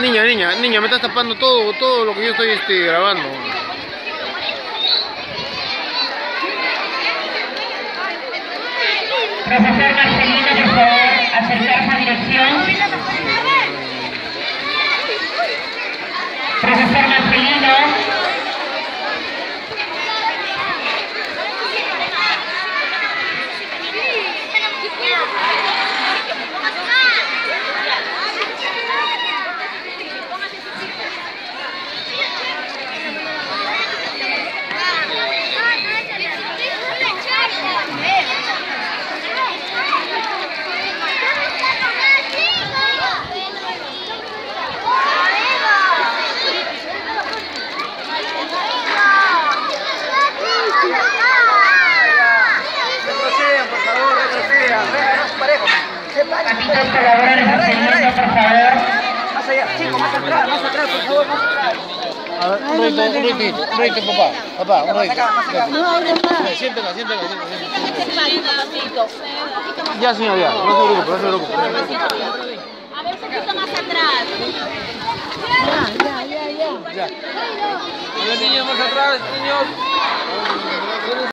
Niña, niña, niña, me estás tapando todo, todo lo que yo estoy este, grabando. Por favor. Más allá, chicos, más atrás, más atrás, por favor, más atrás. A ver, un ratito, un ratito, un ratito, papá. Papá, un ratito. Ya, señor, ya. No se preocupe, no se preocupe. A ver, un poquito más atrás. Ya. A ver, niños, más atrás, niños.